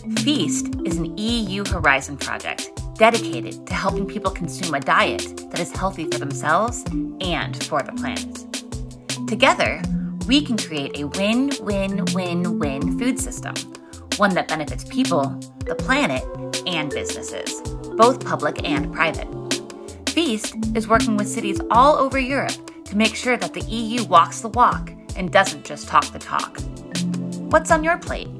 Feast is an EU Horizon project dedicated to helping people consume a diet that is healthy for themselves and for the planet. Together, we can create a win win win win food system, one that benefits people, the planet, and businesses, both public and private. Feast is working with cities all over Europe to make sure that the EU walks the walk and doesn't just talk the talk. What's on your plate?